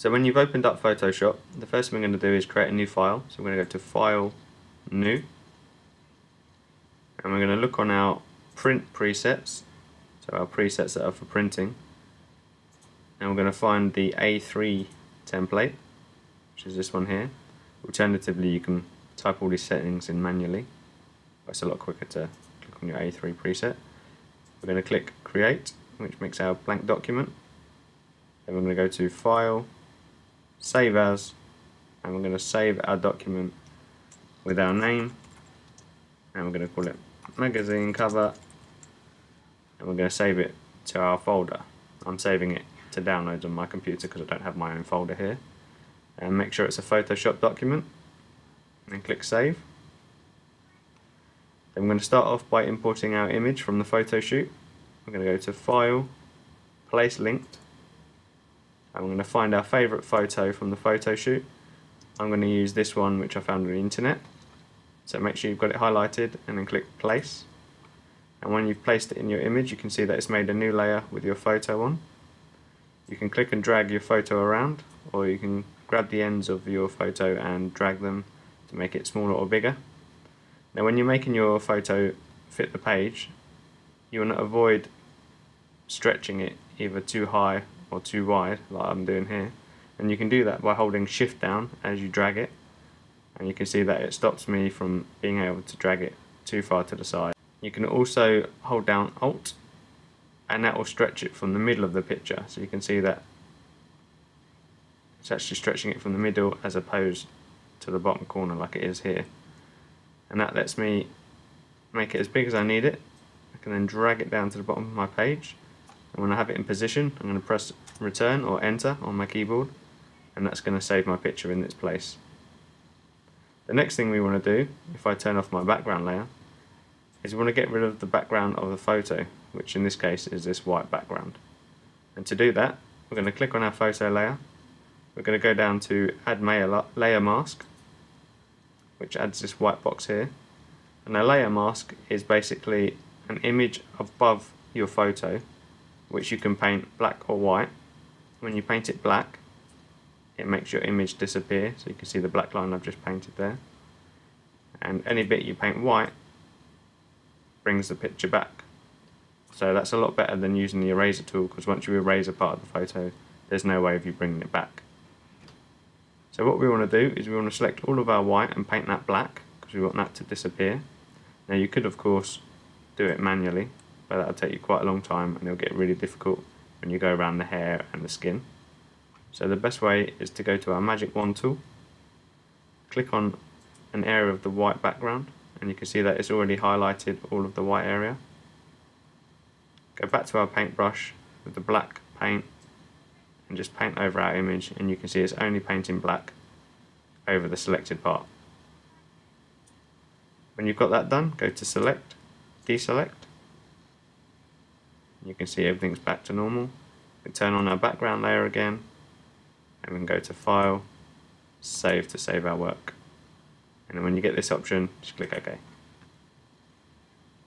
So when you've opened up Photoshop, the first thing we're going to do is create a new file. So we're going to go to File, New, and we're going to look on our print presets, so our presets that are for printing, and we're going to find the A3 template, which is this one here. Alternatively, you can type all these settings in manually, but it's a lot quicker to click on your A3 preset. We're going to click Create, which makes our blank document. Then we're going to go to File, Save As, and we're going to save our document with our name, and we're going to call it Magazine Cover, and we're going to save it to our folder. I'm saving it to downloads on my computer because I don't have my own folder here. And make sure it's a Photoshop document, and click Save. Then we're going to start off by importing our image from the photo shoot. We're going to go to File, Place Linked, we're going to find our favourite photo from the photo shoot. I'm going to use this one which I found on the internet. So make sure you've got it highlighted and then click Place. And when you've placed it in your image you can see that it's made a new layer with your photo on. You can click and drag your photo around or you can grab the ends of your photo and drag them to make it smaller or bigger. Now when you're making your photo fit the page, you want to avoid stretching it either too high or too wide like I'm doing here. And you can do that by holding shift down as you drag it. And you can see that it stops me from being able to drag it too far to the side. You can also hold down alt and that will stretch it from the middle of the picture. So you can see that it's actually stretching it from the middle as opposed to the bottom corner like it is here. And that lets me make it as big as I need it. I can then drag it down to the bottom of my page and when I have it in position I'm going to press return or enter on my keyboard and that's going to save my picture in its place. The next thing we want to do, if I turn off my background layer, is we want to get rid of the background of the photo, which in this case is this white background. And to do that, we're going to click on our photo layer, we're going to go down to add layer mask, which adds this white box here. And a layer mask is basically an image above your photo, which you can paint black or white. When you paint it black, it makes your image disappear so you can see the black line I've just painted there. And any bit you paint white brings the picture back. So that's a lot better than using the eraser tool because once you erase a part of the photo there's no way of you bringing it back. So what we want to do is we want to select all of our white and paint that black because we want that to disappear. Now you could of course do it manually but that'll take you quite a long time and it'll get really difficult when you go around the hair and the skin so the best way is to go to our magic wand tool, click on an area of the white background and you can see that it's already highlighted all of the white area. Go back to our paintbrush with the black paint and just paint over our image and you can see it's only painting black over the selected part. When you've got that done, go to select, deselect. You can see everything's back to normal. We turn on our background layer again and we can go to File, Save to save our work. And then when you get this option, just click OK.